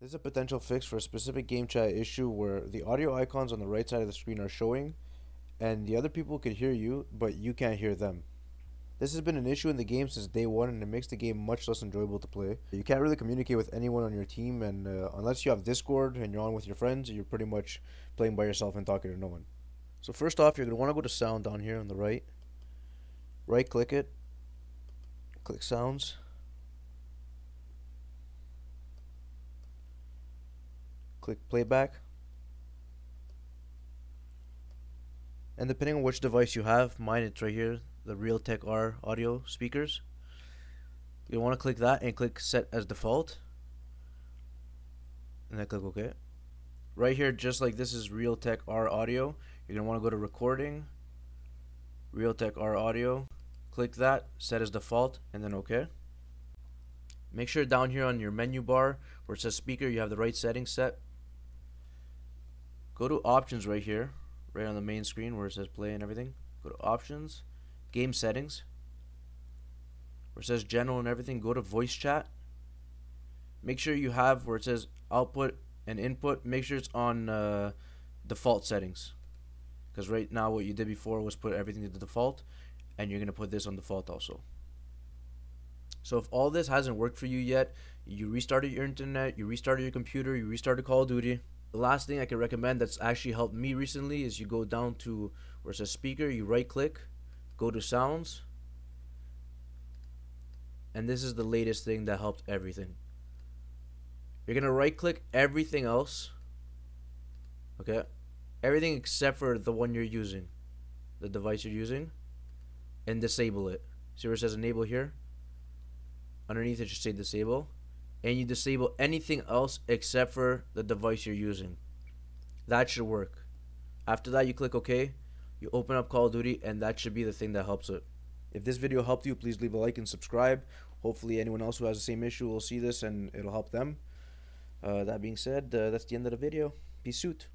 This is a potential fix for a specific game chat issue where the audio icons on the right side of the screen are showing and the other people can hear you, but you can't hear them. This has been an issue in the game since day one and it makes the game much less enjoyable to play. You can't really communicate with anyone on your team and uh, unless you have Discord and you're on with your friends, you're pretty much playing by yourself and talking to no one. So first off, you're going to want to go to sound down here on the right. Right click it. Click sounds. Click playback. And depending on which device you have, mine it's right here, the Realtek R audio speakers. You want to click that and click set as default. And then click OK. Right here, just like this is Realtek R audio, you're going to want to go to recording, Realtek R audio, click that, set as default, and then OK. Make sure down here on your menu bar where it says speaker, you have the right settings set. Go to options right here, right on the main screen where it says play and everything. Go to options, game settings, where it says general and everything. Go to voice chat. Make sure you have where it says output and input. Make sure it's on uh, default settings. Because right now what you did before was put everything to the default and you're going to put this on default also. So if all this hasn't worked for you yet, you restarted your internet, you restarted your computer, you restarted Call of Duty, the last thing I can recommend that's actually helped me recently is you go down to where it says speaker, you right click, go to sounds, and this is the latest thing that helped everything. You're gonna right click everything else, okay? Everything except for the one you're using, the device you're using, and disable it. See where it says enable here? Underneath it should say disable and you disable anything else except for the device you're using. That should work. After that, you click OK, you open up Call of Duty, and that should be the thing that helps it. If this video helped you, please leave a like and subscribe. Hopefully, anyone else who has the same issue will see this and it'll help them. Uh, that being said, uh, that's the end of the video. Peace out.